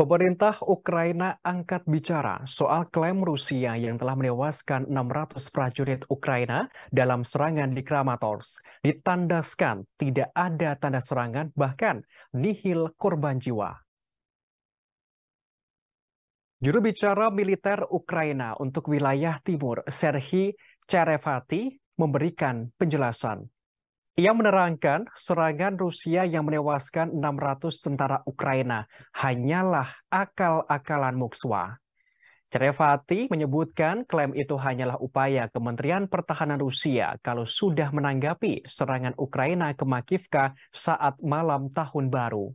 Pemerintah Ukraina angkat bicara soal klaim Rusia yang telah menewaskan 600 prajurit Ukraina dalam serangan di Kramatorsk. Ditandaskan tidak ada tanda serangan, bahkan nihil korban jiwa. Juru bicara militer Ukraina untuk wilayah timur, Serhi Cherevati, memberikan penjelasan. Ia menerangkan serangan Rusia yang menewaskan 600 tentara Ukraina hanyalah akal-akalan Mukswa. Cerevati menyebutkan klaim itu hanyalah upaya Kementerian Pertahanan Rusia kalau sudah menanggapi serangan Ukraina ke Makivka saat malam tahun baru.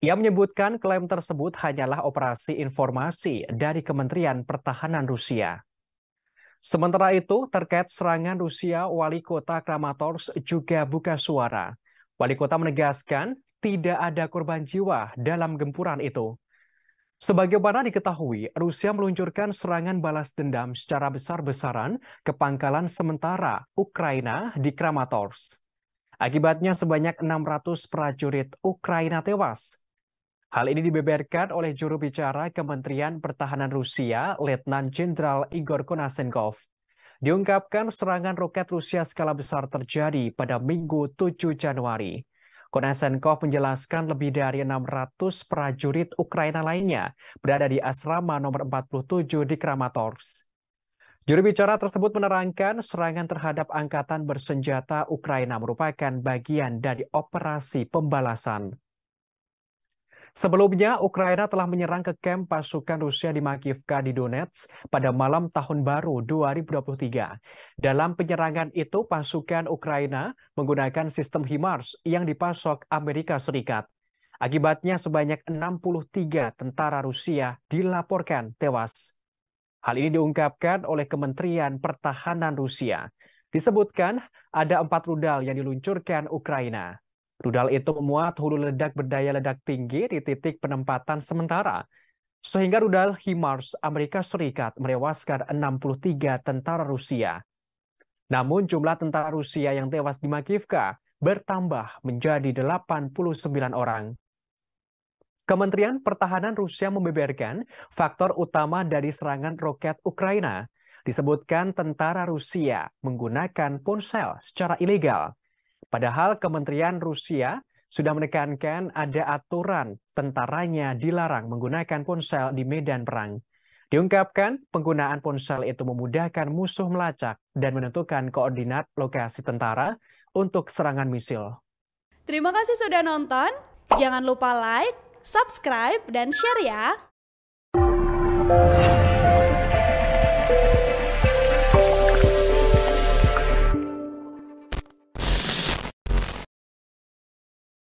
Ia menyebutkan klaim tersebut hanyalah operasi informasi dari Kementerian Pertahanan Rusia. Sementara itu, terkait serangan Rusia, Wali Kota Kramatorsk juga buka suara. Wali Kota menegaskan tidak ada korban jiwa dalam gempuran itu. Sebagaimana diketahui, Rusia meluncurkan serangan balas dendam secara besar-besaran ke pangkalan sementara Ukraina di Kramatorsk. Akibatnya sebanyak 600 prajurit Ukraina tewas Hal ini dibeberkan oleh juru bicara Kementerian Pertahanan Rusia, Letnan Jenderal Igor Konasenkov. Diungkapkan serangan roket Rusia skala besar terjadi pada Minggu 7 Januari. Konasenkov menjelaskan lebih dari 600 prajurit Ukraina lainnya berada di asrama nomor 47 di Kramatorsk. Juru bicara tersebut menerangkan serangan terhadap angkatan bersenjata Ukraina merupakan bagian dari operasi pembalasan. Sebelumnya, Ukraina telah menyerang ke kamp pasukan Rusia di Makivka di Donetsk pada malam tahun baru 2023. Dalam penyerangan itu, pasukan Ukraina menggunakan sistem HIMARS yang dipasok Amerika Serikat. Akibatnya sebanyak 63 tentara Rusia dilaporkan tewas. Hal ini diungkapkan oleh Kementerian Pertahanan Rusia. Disebutkan ada empat rudal yang diluncurkan Ukraina. Rudal itu memuat hulu ledak berdaya ledak tinggi di titik penempatan sementara. Sehingga rudal HIMARS Amerika Serikat merewaskan 63 tentara Rusia. Namun jumlah tentara Rusia yang tewas di Makivka bertambah menjadi 89 orang. Kementerian Pertahanan Rusia membeberkan faktor utama dari serangan roket Ukraina. Disebutkan tentara Rusia menggunakan ponsel secara ilegal. Padahal Kementerian Rusia sudah menekankan ada aturan tentaranya dilarang menggunakan ponsel di medan perang. Diungkapkan, penggunaan ponsel itu memudahkan musuh melacak dan menentukan koordinat lokasi tentara untuk serangan misil. Terima kasih sudah nonton. Jangan lupa like, subscribe, dan share ya.